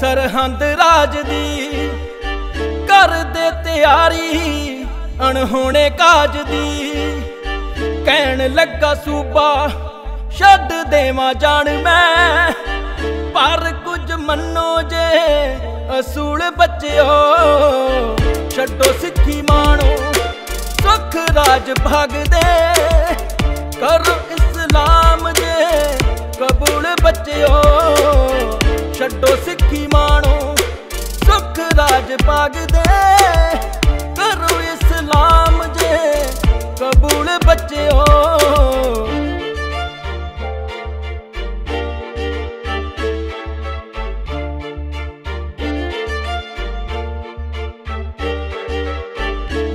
ਸਰਹੰਦ ਰਾਜ ਦੀ ਕਰਦੇ ਤਿਆਰੀ ਅਣਹੋਣੇ ਕਾਜ ਦੀ। ਕਹਿਣ ਲੱਗਾ, ਸੂਬਾ ਛੱਡ ਦੇਵਾਂ ਜਾਣ ਮੈਂ, ਪਰ ਕੁਝ ਮੰਨੋ ਜੇ ਅਸੂਲ ਬੱਚਿਓ। ਛੱਡੋ ਸਿੱਖੀ ਮਾਣੋ, ਸੁਖ ਰਾਜ ਭਗਦੇ ਕਰੋ ਇਸਲਾਮ ਜੇ ਕਬੂਲ ਬੱਚਿਓ। ਛੱਡੋ ਸਿੱਖੀ ਮਾਣੋ, ਸੁਖ ਰਾਜ ਭਗਦੇ ਕਰੋ ਇਸਲਾਮ ਜੇ, ਕਬੂਲ ਬੱਚਿਓ।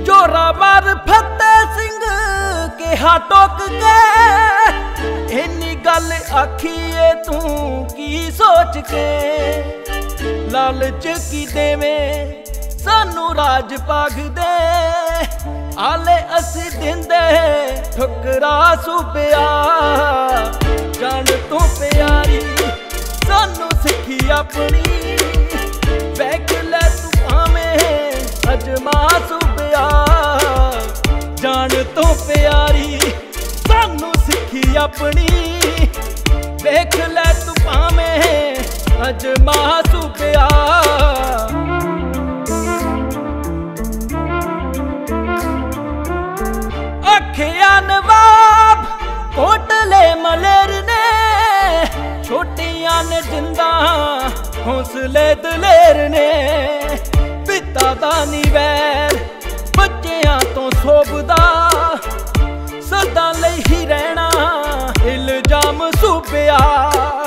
ਜੋਰਾਵਰ ਫਤਿਹ ਸਿੰਘ ਕਿਹਾ ਟੋਕ ਕੇ, ਇੰਨੀ ਗੱਲ ਆਖੀਏ ਤੂੰ ਕੀ ਸੋਚ ਕੇ? ਲਾਲਚ ਕੀ ਦੇਵੇਂ? ਸਾਨੂੰ ਰਾਜ ਪਾਗਦੇ ਆਲੇ ਅਸੀਂ ਦਿੰਦੇ ਠੁਕਰਾ ਸੁਪਿਆ ਜਾਣ ਤੋਂ ਪਿਆਰੀ ਸਾਨੂੰ ਸਿੱਖੀ ਆਪਣੀ। ਵੇਖ ਲੈ ਤੂੰ ਭਾਵੇਂ ਅਜਮਾ ਸੁਪਿਆ ਜਾਣ ਤੂੰ ਪਿਆਰੀ ਸਾਨੂੰ ਆਪਣੀ। ਵੇਖ ਲੈ ਤੂੰ ਭਾਵੇਂ ਅਜਮਾ ਸੁਪਿਆ ਅੱਖਿਆ ਨਵਾਬ ਕੋਟਲੇ ਮਲਰ ਨੇ। ਛੋਟੀਆਂ ਨੇ ਜਿੰਦਾ ਹੌਸਲੇ ਦਲੇਰ ਨੇ। ਪਿਤਾ ਦਾ ਨੀ ਨਿਵੈਰ ਬੱਚਿਆਂ ਤੋਂ ਸੋਭਦਾ। ਸਦਾ ਲਈ ਹੀ ਸੁਪਿਆ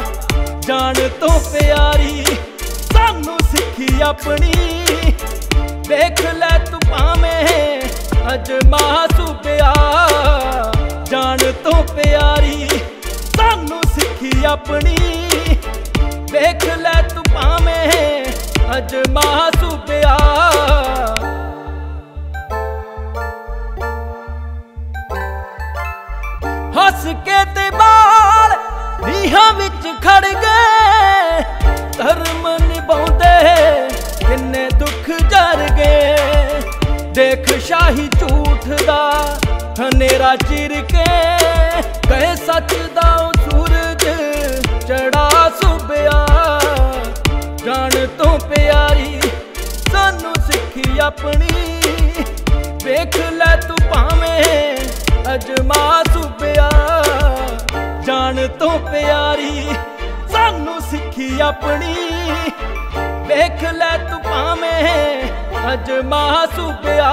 ਜਾਣ ਤੋਂ ਪਿਆਰੀ, ਸਾਨੂੰ ਸਿੱਖੀ ਆਪਣੀ। ਵੇਖ ਲੈ ਤੂੰ ਭਾਵੇਂ ਅਜਮਾ ਸੁਪਿਆ ਜਾਣ ਤੋਂ ਪਿਆਰੀ, ਸਾਨੂੰ ਸਿੱਖੀ ਆਪਣੀ। ਵੇਖ ਲੈ ਤੂੰ ਭਾਵੇਂ ਅਜਮਾ ਸੁਪਿਆ ਹੱਸ ਕੇ ਤੇ ਬਾਲ ਨੀਹਾਂ ਵਿੱਚ ਖੜ ਗਏ, ਧਰਮ ਨਿਭਾਉਂਦੇ ਕਿੰਨੇ ਦੁੱਖ ਜਰ ਗਏ। ਦੇਖ ਸ਼ਾਹੀ ਝੂਠ ਦਾ ਹਨੇਰਾ ਚਿਰ ਕੇ, ਕਹੇ ਸੱਚ ਦਾ ਉਹ ਸੂਰਜ ਚੜਾ ਸੁਬਿਆ ਜਾਣ ਤੋਂ ਪਿਆਰੀ ਸਾਨੂੰ ਸਿੱਖੀ ਆਪਣੀ, ਵੇਖ ਲੈ ਤੂੰ ਭਾਵੇਂ ਅਜਮਾ ਸੁਬਿਆ ਜਾਣ ਤੋਂ ਪਿਆਰੀ ਸਾਨੂੰ ਸਿੱਖੀ ਆਪਣੀ। ਵੇਖ ਲੈ ਤੂੰ ਭਾਵੇਂ ਅਜਮਾ ਸੁਬਿਆ